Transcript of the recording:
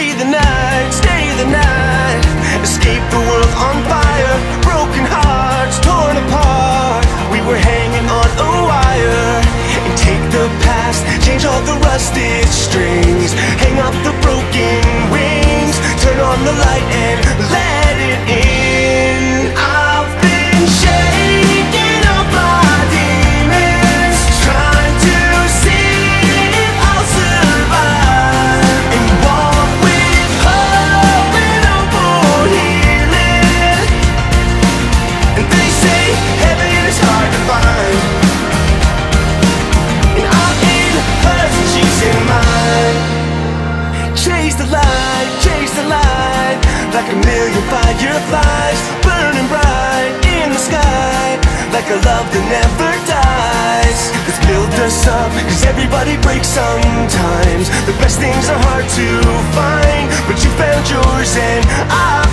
Stay the night, stay the night. Escape the world on fire. Broken hearts torn apart. We were hanging on a wire. And take the past Change all the rusted strings. Hang up the broken wings. Turn on the light and let Chase the light, chase the light. Like a million fireflies Burning bright in the sky. Like a love that never dies. Let's build us up Cause everybody breaks sometimes. The best things are hard to find But you found yours and I